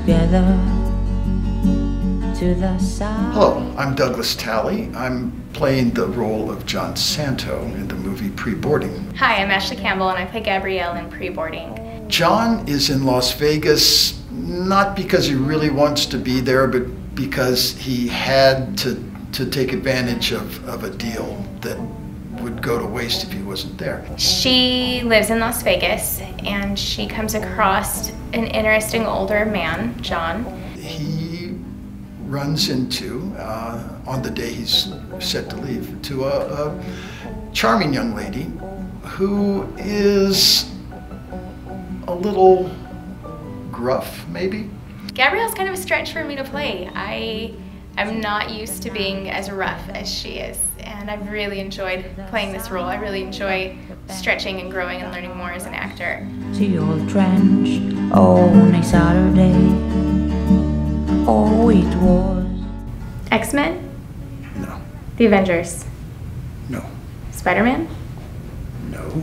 together to the side. Hello, I'm Douglas Talley. I'm playing the role of John Santo in the movie Pre-Boarding. Hi, I'm Ashley Campbell and I play Gabriele in Pre-Boarding. John is in Las Vegas not because he really wants to be there, but because he had to, to take advantage of, of a deal that would go to waste if he wasn't there. She lives in Las Vegas and she comes across an interesting older man, John. He runs into, uh, on the day he's set to leave, to a, a charming young lady who is a little gruff, maybe. Gabriele's kind of a stretch for me to play. I I'm not used to being as rough as she is, and I've really enjoyed playing this role. I really enjoy stretching and growing and learning more as an actor. To your trench on a Saturday. Oh, it was. X-Men? No, The Avengers? no, Spider-Man? no.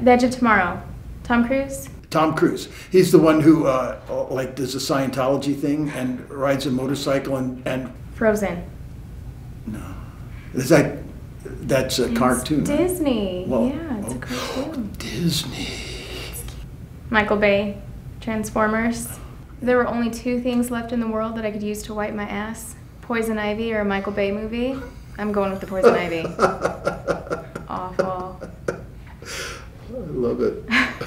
The Edge of Tomorrow? Tom Cruise? Tom Cruise. He's the one who, uh, like, does a Scientology thing and rides a motorcycle and, and Frozen? No. Is that that's a cartoon? Disney. Well, yeah, it's a oh. cartoon. Disney. Michael Bay, Transformers. There were only two things left in the world that I could use to wipe my ass Poison Ivy or a Michael Bay movie. I'm going with the Poison Ivy. Awful. I love it.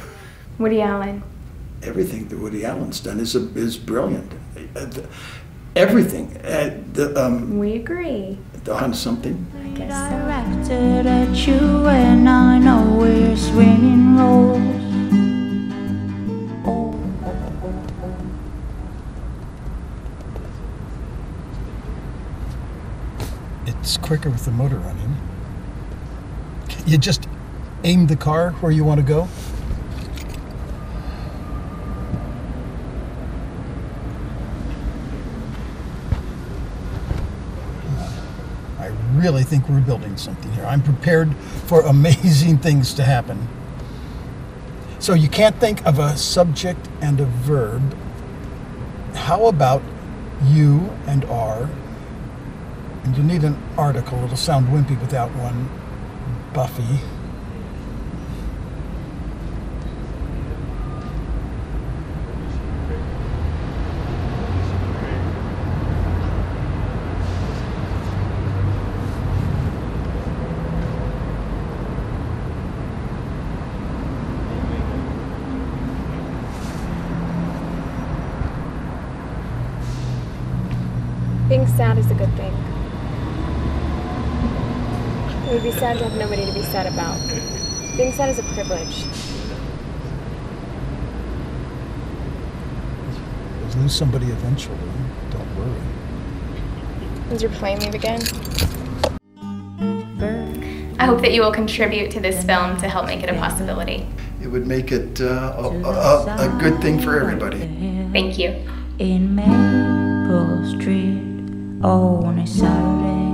Woody Allen. Everything that Woody Allen's done is a, is brilliant. Uh, Everything. Uh, the, um, We agree. on something. I guess so. It's quicker with the motor running. You just aim the car where you want to go. I really think we're building something here. I'm prepared for amazing things to happen. So you can't think of a subject and a verb. How about you and are and you'll need an article. It'll sound wimpy without one. Buffy. Being sad is a good thing. It would be sad to have nobody to be sad about. Being sad is a privilege. You'll lose somebody eventually. Don't worry. Is your plane leave again? I hope that you will contribute to this film to help make it a possibility. It would make it uh, a, a, a good thing for everybody. Thank you. In Maple Street on a Saturday.